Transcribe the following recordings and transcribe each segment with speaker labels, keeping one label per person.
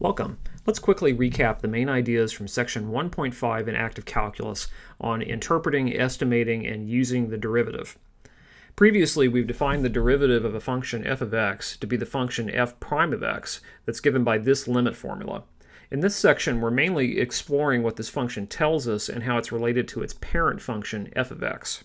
Speaker 1: Welcome. Let's quickly recap the main ideas from section 1.5 in active calculus on interpreting, estimating, and using the derivative. Previously, we've defined the derivative of a function f of x to be the function f prime of x that's given by this limit formula. In this section, we're mainly exploring what this function tells us and how it's related to its parent function f of x.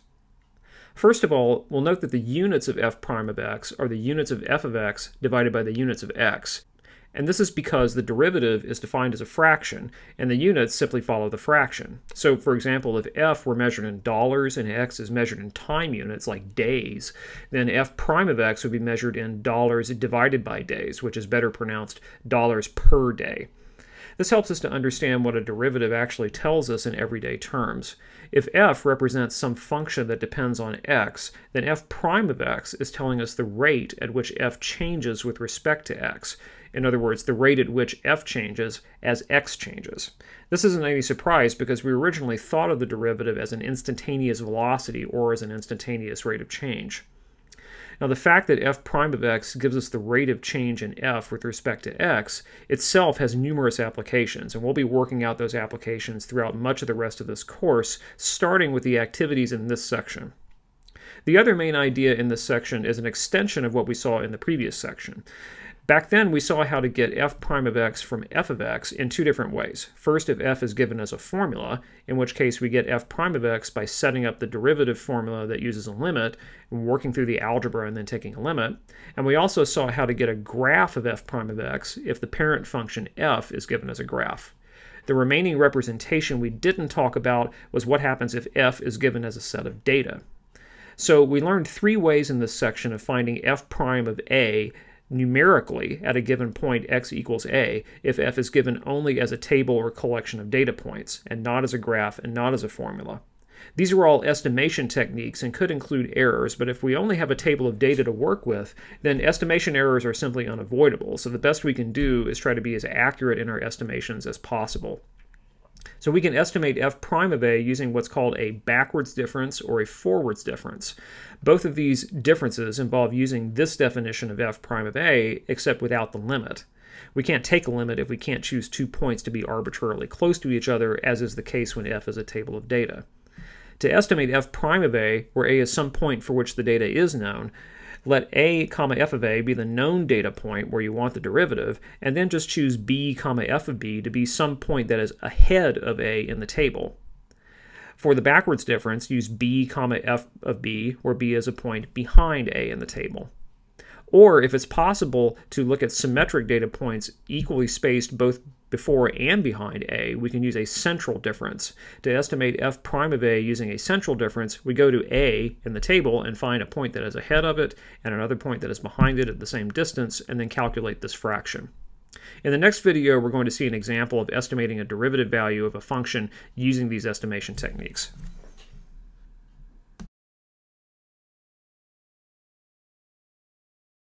Speaker 1: First of all, we'll note that the units of f prime of x are the units of f of x divided by the units of x, and this is because the derivative is defined as a fraction, and the units simply follow the fraction. So, for example, if f were measured in dollars and x is measured in time units, like days, then f prime of x would be measured in dollars divided by days, which is better pronounced dollars per day. This helps us to understand what a derivative actually tells us in everyday terms. If f represents some function that depends on x, then f prime of x is telling us the rate at which f changes with respect to x. In other words, the rate at which f changes as x changes. This isn't any surprise because we originally thought of the derivative as an instantaneous velocity or as an instantaneous rate of change. Now the fact that f prime of x gives us the rate of change in f with respect to x itself has numerous applications, and we'll be working out those applications throughout much of the rest of this course, starting with the activities in this section. The other main idea in this section is an extension of what we saw in the previous section. Back then, we saw how to get f prime of x from f of x in two different ways. First, if f is given as a formula, in which case we get f prime of x by setting up the derivative formula that uses a limit, and working through the algebra and then taking a limit. And we also saw how to get a graph of f prime of x if the parent function f is given as a graph. The remaining representation we didn't talk about was what happens if f is given as a set of data. So we learned three ways in this section of finding f prime of a numerically at a given point x equals a if f is given only as a table or collection of data points, and not as a graph and not as a formula. These are all estimation techniques and could include errors, but if we only have a table of data to work with, then estimation errors are simply unavoidable. So the best we can do is try to be as accurate in our estimations as possible. So we can estimate f prime of a using what's called a backwards difference or a forwards difference. Both of these differences involve using this definition of f prime of a, except without the limit. We can't take a limit if we can't choose two points to be arbitrarily close to each other, as is the case when f is a table of data. To estimate f prime of a, where a is some point for which the data is known, let a comma f of a be the known data point where you want the derivative, and then just choose b comma f of b to be some point that is ahead of a in the table. For the backwards difference, use b comma f of b, where b is a point behind a in the table. Or if it's possible to look at symmetric data points equally spaced both before and behind A, we can use a central difference. To estimate f prime of A using a central difference, we go to A in the table and find a point that is ahead of it and another point that is behind it at the same distance, and then calculate this fraction. In the next video, we're going to see an example of estimating a derivative value of a function using these estimation techniques.